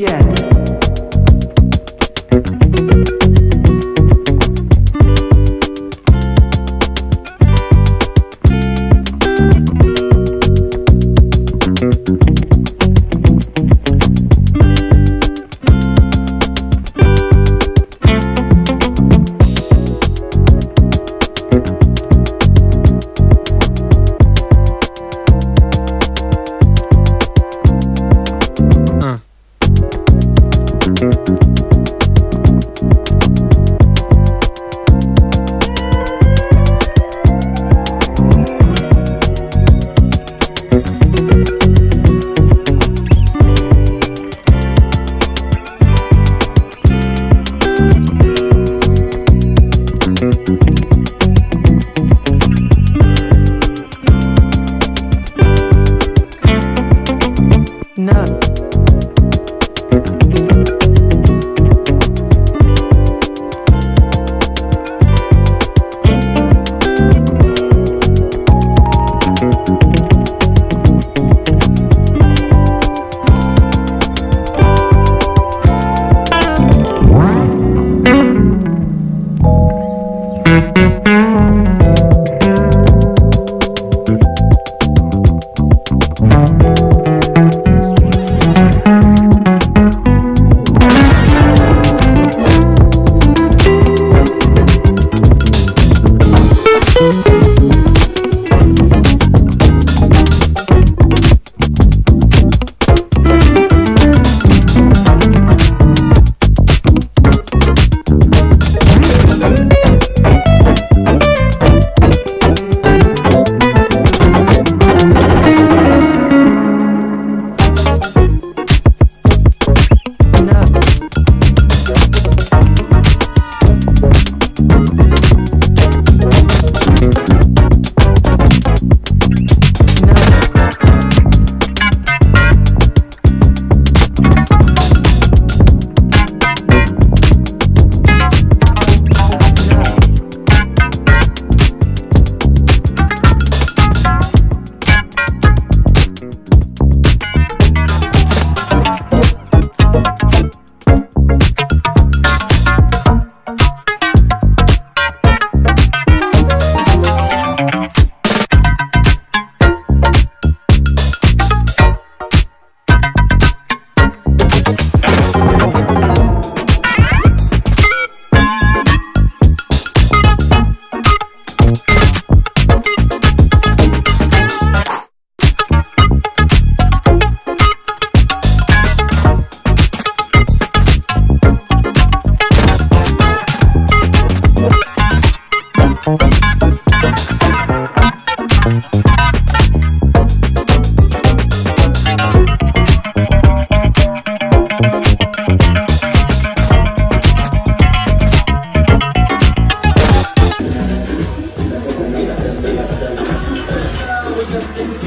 Yeah.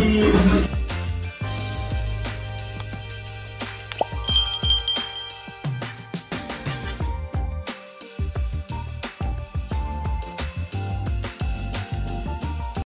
Steve.